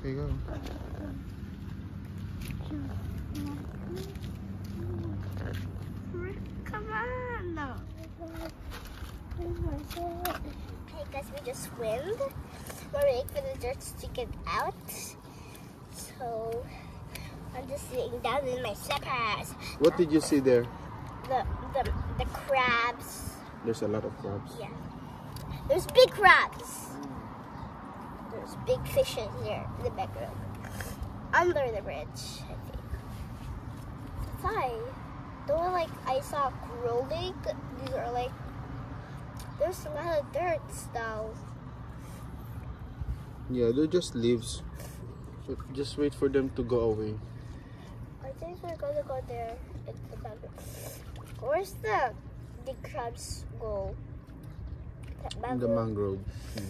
Okay, go. Come on. Hey guys, we just swimmed. We're waiting for the dirt to get out. So I'm just sitting down in my slippers. What did you see there? The the the crabs. There's a lot of crabs. Yeah. There's big crabs. There's big fishes here in the back room. Under the bridge, I think. Hi. Though like I saw crow lake, these are like there's a lot of dirt still. Yeah, they're just leaves. So just wait for them to go away. I think we're gonna go there in the back room. Where's the the crabs go? That In the mangrove? mangrove. Yeah.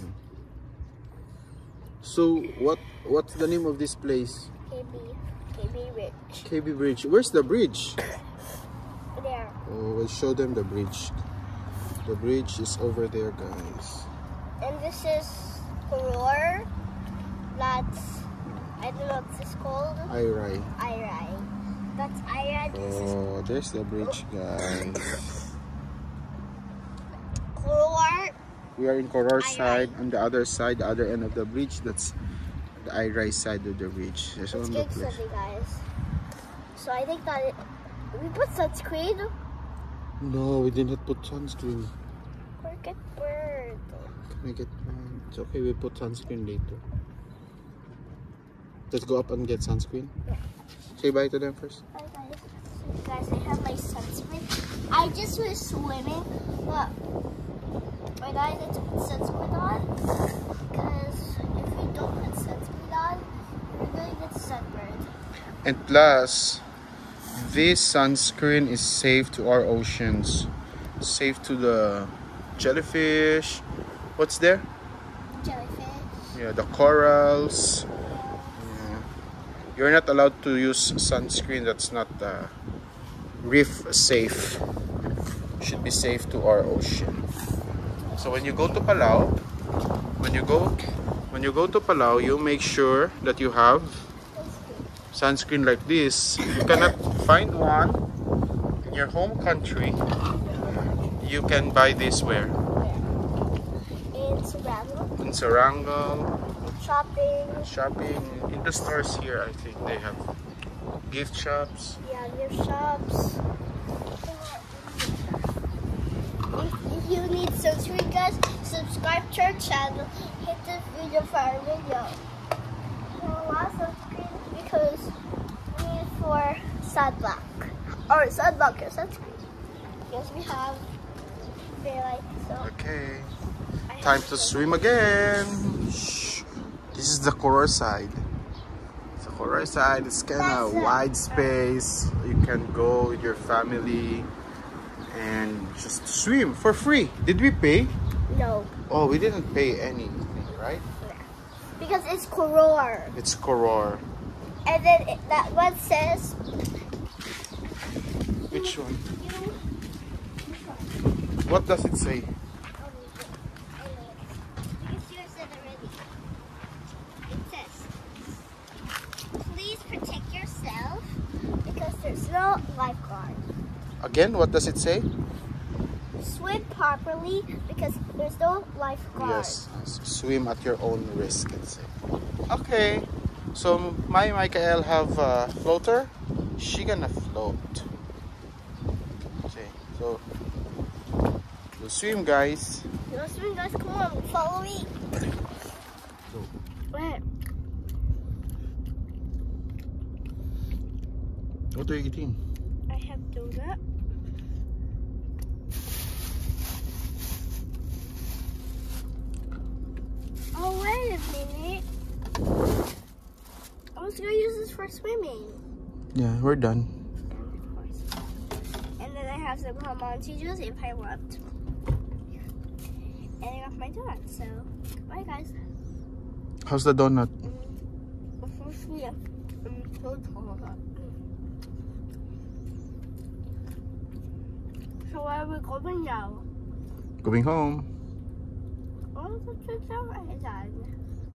So what what's the name of this place? KB, KB Bridge. KB Bridge. Where's the bridge? There. Oh, we'll show them the bridge. The bridge is over there, guys. And this is Koror. That's I don't know what this is called. Airai. Airai. That's Airai. This Oh, there's the bridge, guys. We are in Koror side. On the other side, the other end of the bridge, that's the Airai side of the bridge. Let's one get place. guys. So I think that it, we put sunscreen. No, we did not put sunscreen. Or get bird. Can I get one? It's okay, we put sunscreen later. Let's go up and get sunscreen. Yeah. Say bye to them first. Hi guys. So guys, I have my sunscreen. I just was swimming, but when I need to put sunscreen on, because if you don't put sunscreen on, you're gonna get sunburned. And plus, this sunscreen is safe to our oceans. Safe to the jellyfish. What's there? Jellyfish. Yeah, the corals. Yeah. You're not allowed to use sunscreen that's not uh, reef safe. Should be safe to our ocean. So when you go to Palau, when you go when you go to Palau, you make sure that you have sunscreen like this. You cannot find one in your home country. You can buy this where? In Serrano. In Sarangal, Shopping. shopping in the stores here i think they have gift shops Yeah, gift shops. You need sunscreen, guys, subscribe to our channel. Hit the video for our video. We have a lot of sunscreen because we need for sunblock. Or sunblock or sunscreen. Yes, we have daylight, so okay I time to swim again Shh. this is the coral side the coral side is kind of wide space you can go with your family and just swim for free. Did we pay? No, oh we didn't pay anything right? Yeah. because it's Koror. it's Koror And then it, that one says which one? What does it say? Please protect yourself because there's no lifeguard. Again what does it say Swim properly because there's no lifeguard. Yes, swim at your own risk, let's say. Okay, so my Micah have a floater. She gonna float. Okay, so we'll swim, guys. You want swim, guys? Come on, follow me. Go. Where? What are you eating? I have. Oh, wait a minute. I was gonna use this for swimming. Yeah, we're done. And then I have some Monty juice if I want. And I got my donut, so bye guys. How's the donut? Mm-hmm. So where are we going now? Going home. Oh, that's just so right.